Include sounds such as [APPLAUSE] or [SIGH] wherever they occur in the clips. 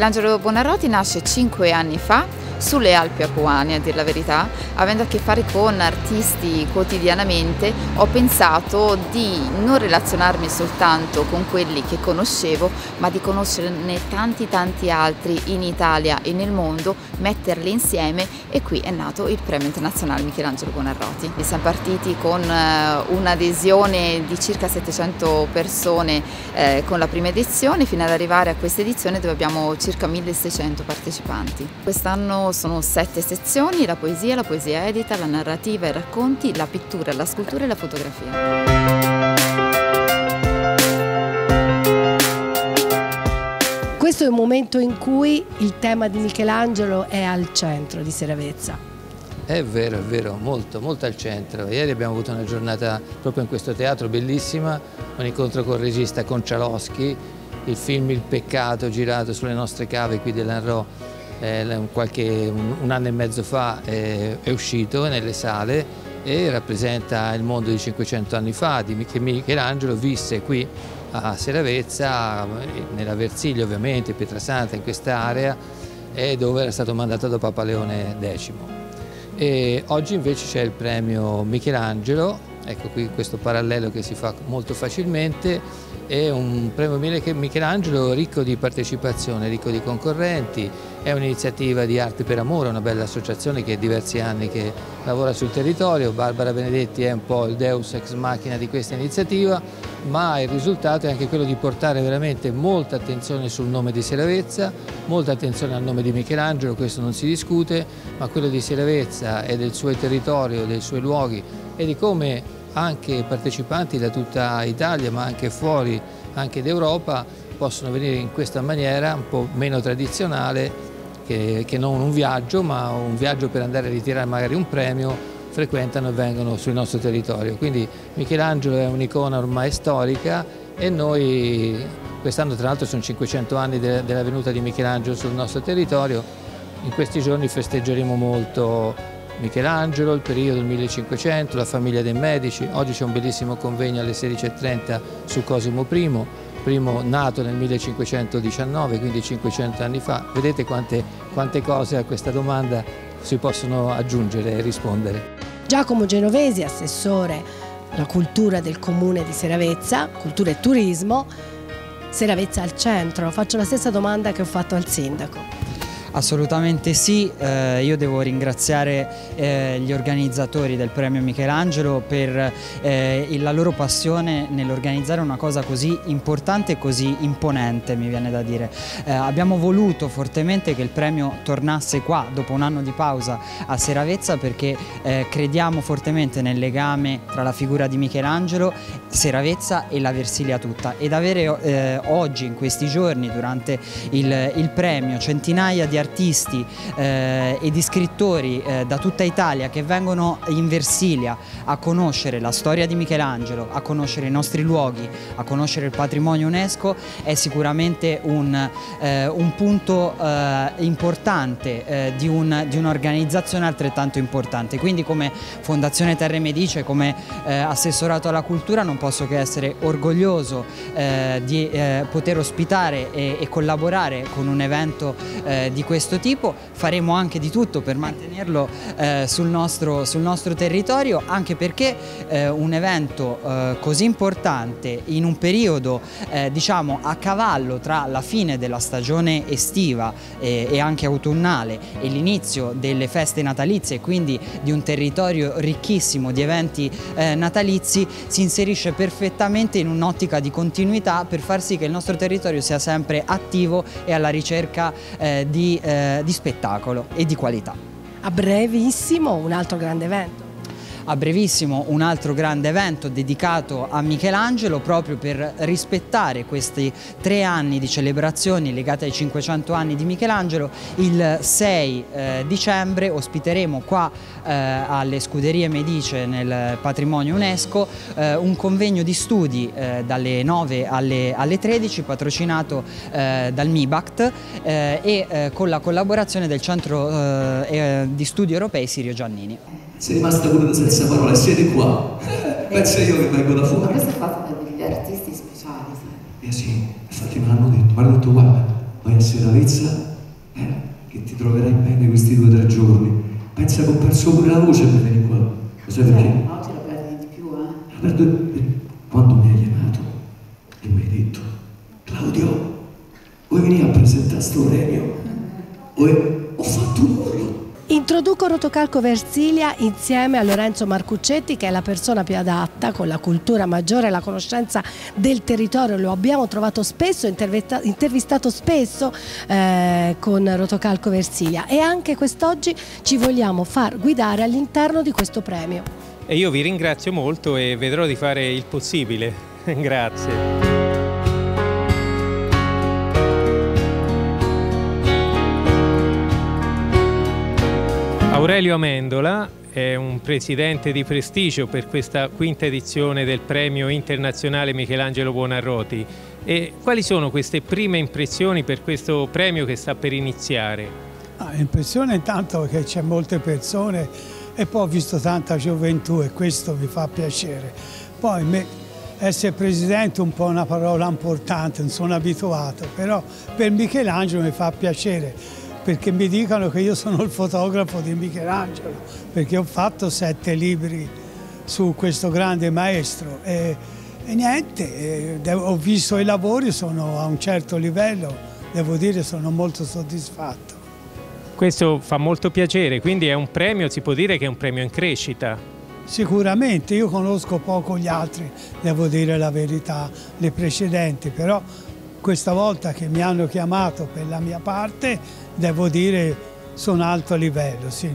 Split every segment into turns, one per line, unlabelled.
Michelangelo Buonarroti nasce cinque anni fa sulle Alpi Apuane, a dir la verità, avendo a che fare con artisti quotidianamente, ho pensato di non relazionarmi soltanto con quelli che conoscevo, ma di conoscerne tanti tanti altri in Italia e nel mondo, metterli insieme e qui è nato il Premio Internazionale Michelangelo Buonarroti. E siamo partiti con eh, un'adesione di circa 700 persone eh, con la prima edizione fino ad arrivare a questa edizione dove abbiamo circa 1600 partecipanti. Quest'anno sono sette sezioni, la poesia, la poesia edita, la narrativa, i racconti, la pittura, la scultura e la fotografia.
Questo è un momento in cui il tema di Michelangelo è al centro di Seravezza.
È vero, è vero, molto, molto al centro. Ieri abbiamo avuto una giornata proprio in questo teatro bellissima, un incontro con il regista Concialoschi, il film Il peccato girato sulle nostre cave qui dell'Anro eh, qualche, un, un, anno e mezzo fa è, è uscito nelle sale e rappresenta il mondo di 500 anni fa, di, che Michelangelo visse qui a Seravezza, nella Versilia ovviamente, Pietrasanta, in quest'area, dove era stato mandato da Papa Leone X. E oggi invece c'è il premio Michelangelo, ecco qui questo parallelo che si fa molto facilmente, è un premio Michelangelo ricco di partecipazione, ricco di concorrenti, è un'iniziativa di Arte per Amore, una bella associazione che è diversi anni che lavora sul territorio, Barbara Benedetti è un po' il deus ex machina di questa iniziativa, ma il risultato è anche quello di portare veramente molta attenzione sul nome di Seravezza, molta attenzione al nome di Michelangelo, questo non si discute, ma quello di Seravezza e del suo territorio, dei suoi luoghi e di come anche partecipanti da tutta Italia ma anche fuori, anche d'Europa, possono venire in questa maniera un po' meno tradizionale che, che, non un viaggio ma un viaggio per andare a ritirare magari un premio frequentano e vengono sul nostro territorio. Quindi Michelangelo è un'icona ormai storica e noi quest'anno tra l'altro sono 500 anni della venuta di Michelangelo sul nostro territorio, in questi giorni festeggeremo molto Michelangelo, il periodo del 1500, la famiglia dei medici, oggi c'è un bellissimo convegno alle 16.30 su Cosimo I, primo nato nel 1519, quindi 500 anni fa. Vedete quante, quante cose a questa domanda si possono aggiungere e rispondere.
Giacomo Genovesi, assessore alla cultura del comune di Seravezza, cultura e turismo, Seravezza al centro. Faccio la stessa domanda che ho fatto al sindaco.
Assolutamente sì, eh, io devo ringraziare eh, gli organizzatori del premio Michelangelo per eh, la loro passione nell'organizzare una cosa così importante e così imponente mi viene da dire. Eh, abbiamo voluto fortemente che il premio tornasse qua dopo un anno di pausa a Seravezza perché eh, crediamo fortemente nel legame tra la figura di Michelangelo, Seravezza e la Versilia tutta ed avere eh, oggi in questi giorni durante il, il premio centinaia di artisti eh, e di scrittori eh, da tutta Italia che vengono in Versilia a conoscere la storia di Michelangelo, a conoscere i nostri luoghi, a conoscere il patrimonio UNESCO è sicuramente un, eh, un punto eh, importante eh, di un'organizzazione un altrettanto importante. Quindi come Fondazione Terre Medice, come eh, assessorato alla cultura non posso che essere orgoglioso di poter ospitare e, e, collaborare con un evento di questo tipo, faremo anche di tutto per mantenerlo eh, sul, nostro, sul, nostro, territorio, anche perché eh, un evento eh, così importante in un periodo eh, diciamo a cavallo tra la fine della stagione estiva eh, e anche autunnale e l'inizio delle feste natalizie e quindi di un territorio ricchissimo di eventi eh, natalizi si inserisce perfettamente in un'ottica di continuità per far sì che il nostro territorio sia sempre attivo e alla ricerca di eh, di spettacolo e di qualità.
A brevissimo un altro grande evento
a brevissimo un altro grande evento dedicato a Michelangelo proprio per rispettare questi tre anni di celebrazioni legate ai 500 anni di Michelangelo. Il 6 eh, dicembre ospiteremo qua eh, alle Scuderie Medice nel patrimonio UNESCO eh, un convegno di studi eh, dalle 9 alle, alle 13 patrocinato eh, dal MIBACT eh, e con la collaborazione del Centro di Studi Europei Sirio Giannini.
Sei rimasta pure senza parole, siete qua. Penso io che vengo da fuori.
Ma questo è fatto da degli artisti speciali, sai?
Eh sì, infatti me l'hanno detto, mi hanno detto guarda,
vai a Seravezza, eh, che ti troverai bene questi due o tre giorni. Pensa che ho perso pure la voce per venire qua. Lo sai perché?
Oggi la perdi di più, eh?
La perdo quando mi hai chiamato e mi hai detto, Claudio, vuoi venire a presentare sto premio? Urlo.
Introduco Rotocalco Versilia insieme a Lorenzo Marcuccetti che è la persona più adatta con la cultura maggiore e la conoscenza del territorio. Lo abbiamo trovato spesso, intervistato spesso eh, con Rotocalco Versilia e anche quest'oggi ci vogliamo far guidare all'interno di questo premio.
E io vi ringrazio molto e vedrò di fare il possibile. [LAUGHS] Grazie. Aurelio Amendola è un presidente di prestigio per questa quinta edizione del premio internazionale Michelangelo Buonarroti. E quali sono queste prime impressioni per questo premio che sta per iniziare?
Ah, impressione intanto che c'è molte persone e poi ho visto tanta gioventù e questo mi fa piacere. Poi me, essere presidente è un po' una parola importante, non sono abituato, però per Michelangelo mi fa piacere perché mi dicono che io sono il fotografo di Michelangelo, perché ho fatto sette libri su questo grande maestro e, e niente, e ho visto i lavori, sono a un certo livello, devo dire sono molto soddisfatto.
Questo fa molto piacere, quindi è un premio, si può dire che è un premio in crescita.
Sicuramente, io conosco poco gli altri, devo dire la verità, le precedenti, però questa volta che mi hanno chiamato per la mia parte, devo dire, sono alto livello, sì,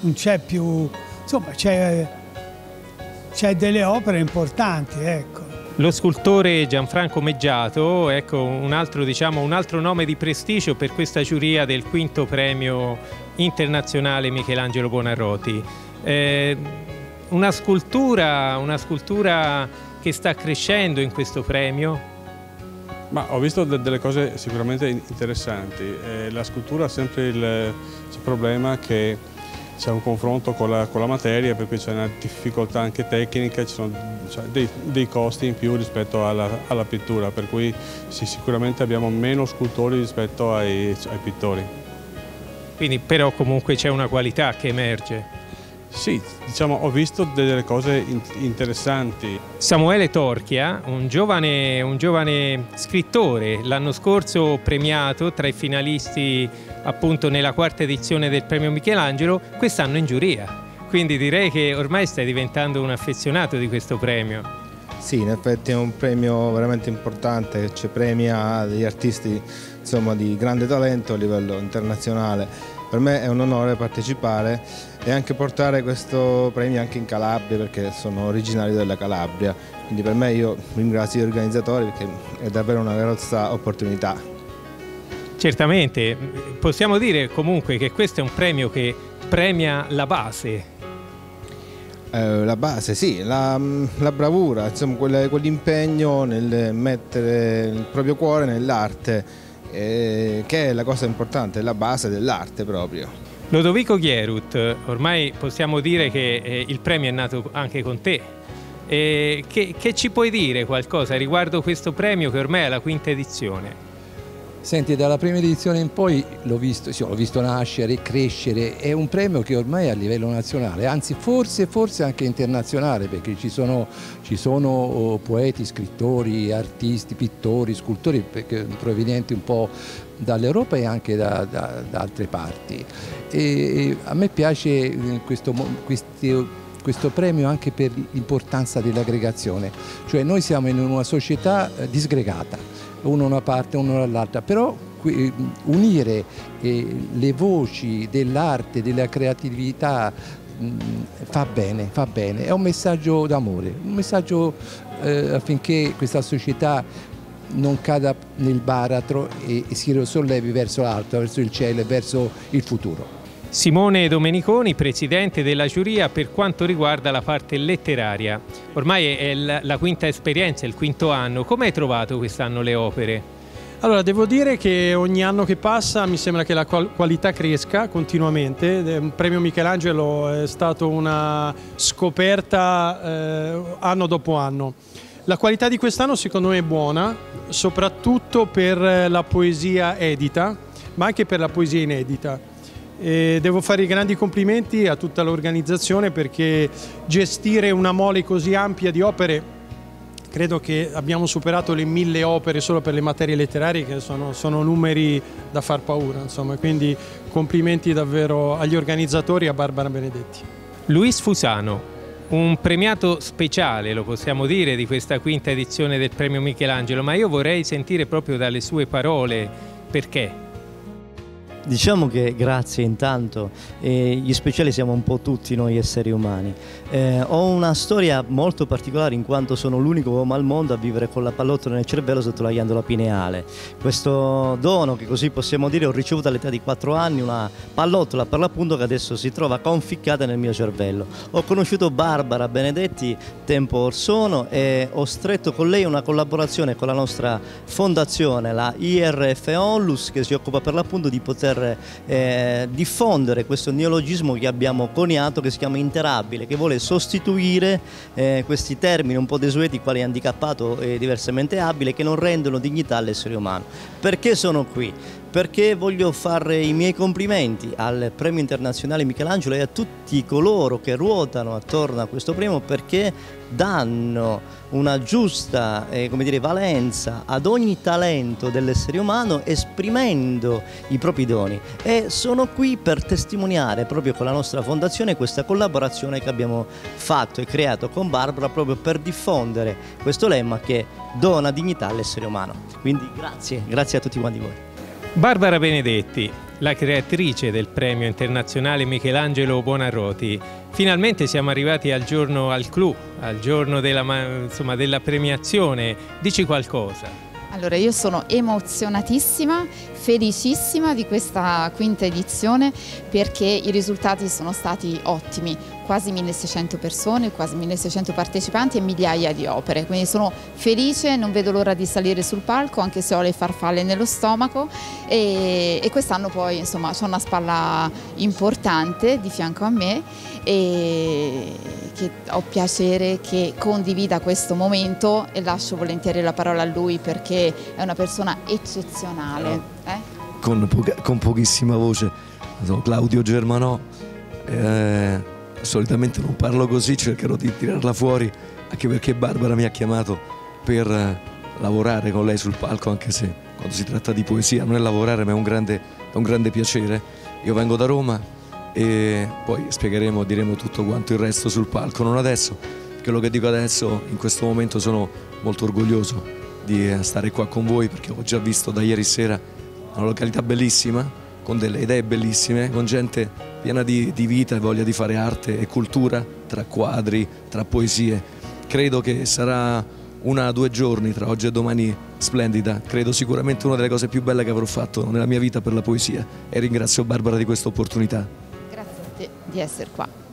non c'è più, insomma, c'è delle opere importanti, ecco.
Lo scultore Gianfranco Meggiato, ecco un altro, diciamo, un altro nome di prestigio per questa giuria del quinto premio internazionale Michelangelo Buonarroti. Eh, una scultura, una scultura che sta crescendo in questo premio,
ma ho visto delle cose sicuramente interessanti. Eh, la scultura ha sempre il, il problema che c'è un confronto con la, con la, materia, per cui c'è una difficoltà anche tecnica, ci sono cioè, dei, dei, costi in più rispetto alla, alla pittura, per cui sì, sicuramente abbiamo meno scultori rispetto ai, ai pittori.
Quindi però comunque c'è una qualità che emerge.
Sì, diciamo, ho visto delle cose interessanti.
Samuele Torchia, un giovane, un giovane scrittore, l'anno scorso premiato tra i finalisti appunto nella quarta edizione del premio Michelangelo, quest'anno in giuria. Quindi direi che ormai stai diventando un affezionato di questo premio.
Sì, in effetti è un premio veramente importante che ci premia degli artisti insomma, di grande talento a livello internazionale per me è un onore partecipare e anche portare questo premio anche in Calabria perché sono originario della Calabria, quindi per me io ringrazio gli organizzatori perché è davvero una grossa opportunità.
Certamente, possiamo dire comunque che questo è un premio che premia la base.
Eh, la base, sì, la, la bravura, insomma, quell'impegno nel mettere il proprio cuore nell'arte eh, che è la cosa importante, la base dell'arte proprio.
Lodovico Gierut, ormai possiamo dire che eh, il premio è nato anche con te. Eh, che, che ci puoi dire qualcosa riguardo questo premio che ormai è la quinta edizione?
Senti, dalla prima edizione in poi l'ho visto, sì, visto, nascere, crescere, è un premio che ormai è a livello nazionale, anzi forse, forse anche internazionale, perché ci sono, ci sono oh, poeti, scrittori, artisti, pittori, scultori provenienti un po' dall'Europa e anche da, da, da, altre parti. E a me piace eh, questo, questo questo premio anche per l'importanza dell'aggregazione, cioè noi siamo in una società eh, disgregata, uno una parte, uno dall'altra, però eh, unire eh, le voci dell'arte, della creatività mm, fa bene, fa bene, è un messaggio d'amore, un messaggio eh, affinché questa società non cada nel baratro e si sollevi verso l'alto, verso il cielo e verso il futuro.
Simone Domeniconi, presidente della giuria per quanto riguarda la parte letteraria. Ormai è la quinta esperienza, il quinto anno. Come hai trovato quest'anno le opere?
Allora, devo dire che ogni anno che passa mi sembra che la qualità cresca continuamente. Il premio Michelangelo è stato una scoperta eh, anno dopo anno.
La qualità di quest'anno secondo me è buona, soprattutto per la poesia edita, ma anche per la poesia inedita. E devo fare i grandi complimenti a tutta l'organizzazione perché gestire una mole così ampia di opere credo che abbiamo superato le mille opere solo per le materie letterarie che sono, sono numeri da far paura insomma quindi complimenti davvero agli organizzatori e a Barbara Benedetti
Luis Fusano un premiato speciale, lo possiamo dire, di questa quinta edizione del premio Michelangelo, ma io vorrei sentire proprio dalle sue parole perché.
Diciamo che grazie intanto, eh, gli speciali siamo un po' tutti noi esseri umani. Eh, ho una storia molto particolare in quanto sono l'unico uomo al mondo a vivere con la pallottola nel cervello sotto la ghiandola pineale. Questo dono che così possiamo dire ho ricevuto all'età di 4 anni, una pallottola per l'appunto che adesso si trova conficcata nel mio cervello. Ho conosciuto Barbara Benedetti tempo or sono e ho stretto con lei una collaborazione con la nostra fondazione, la IRF Onlus, che si occupa per l'appunto di poter poter eh, diffondere questo neologismo che abbiamo coniato che si chiama interabile, che vuole sostituire eh, questi termini un po' desueti quali handicappato e diversamente abile che non rendono dignità all'essere umano. Perché sono qui? Perché voglio fare i miei complimenti al Premio Internazionale Michelangelo e a tutti coloro che ruotano attorno a questo premio perché danno una giusta eh, dire, valenza ad ogni talento dell'essere umano esprimendo i propri doni e sono qui per testimoniare proprio con la nostra fondazione questa collaborazione che abbiamo fatto e creato con Barbara proprio per diffondere questo lemma che dona dignità all'essere umano. Quindi grazie, grazie a tutti quanti voi.
Barbara Benedetti, la creatrice del premio internazionale Michelangelo Buonarroti. Finalmente siamo arrivati al giorno al clou, al giorno della, insomma, della premiazione. Dici qualcosa.
Allora, io sono emozionatissima, felicissima di questa quinta edizione perché i risultati sono stati ottimi quasi 1600 persone, quasi 1600 partecipanti e migliaia di opere, quindi sono felice, non vedo l'ora di salire sul palco anche se ho le farfalle nello stomaco e, e quest'anno poi insomma ho una spalla importante di fianco a me e che ho piacere che condivida questo momento e lascio volentieri la parola a lui perché è una persona eccezionale. Eh?
Con, poca, con, pochissima voce, Claudio Germanò. Eh, solitamente non parlo così, cercherò di tirarla fuori, anche perché Barbara mi ha chiamato per eh, lavorare con lei sul palco, anche se quando si tratta di poesia non è lavorare, ma è un grande, un grande piacere. Io vengo da Roma e poi spiegheremo, diremo tutto quanto il resto sul palco, non adesso. Quello che dico adesso, in questo momento sono molto orgoglioso di eh, stare qua con voi perché ho già visto da ieri sera una località bellissima, con delle idee bellissime, con gente piena di, di vita e voglia di fare arte e cultura, tra quadri, tra poesie. Credo che sarà una o due giorni tra oggi e domani splendida, credo sicuramente una delle cose più belle che avrò fatto nella mia vita per la poesia e ringrazio Barbara di questa opportunità.
Grazie a te di essere qua.